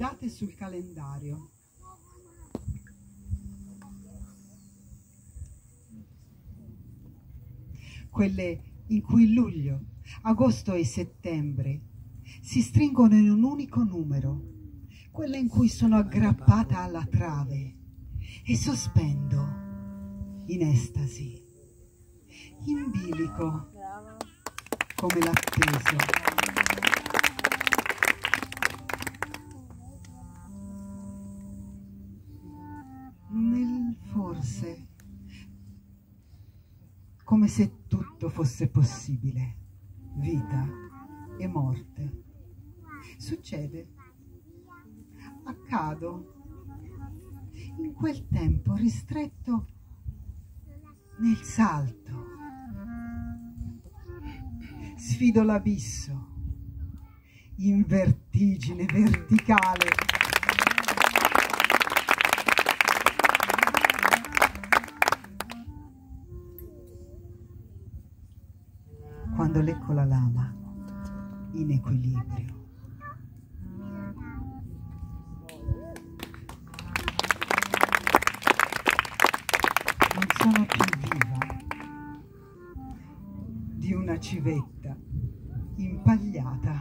date sul calendario. Quelle in cui luglio, agosto e settembre si stringono in un unico numero, quelle in cui sono aggrappata alla trave e sospendo in estasi, in bilico come l'atteso. Forse, come se tutto fosse possibile, vita e morte. Succede, accado, in quel tempo ristretto nel salto. Sfido l'abisso in vertigine verticale. quando lecco la lama in equilibrio. Non sono più viva di una civetta impagliata